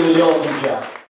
Really awesome job.